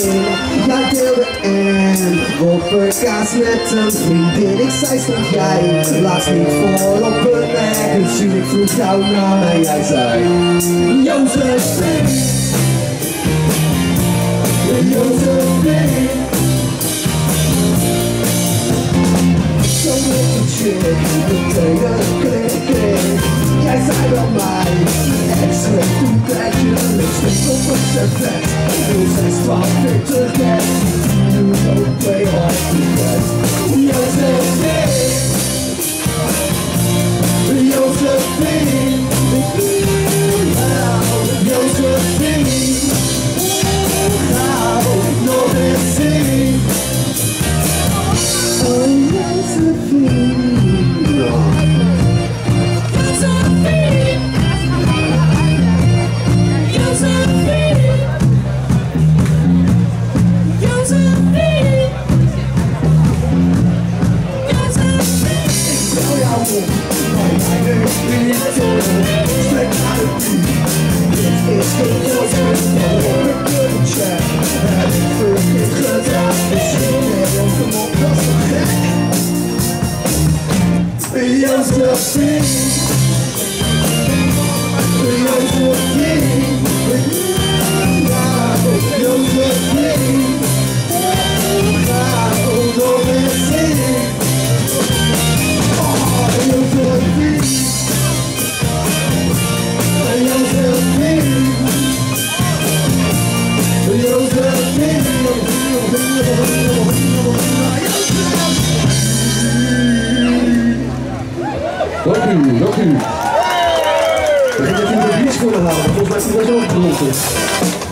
Jij deelde en op met een vriendin Ik zei stond jij laatst niet voor op een nek Dus ik vroeg jou naar jij zei Josephine Josephine Zo met een chick, meteen een klik, Jij zei wel mij, extra toen krijg je niks op een servet 06, 12, Just Feels the same Dank u, dank u. Ik denk dat hij de bies kunnen halen, volgens mij is hij best wel opgelost.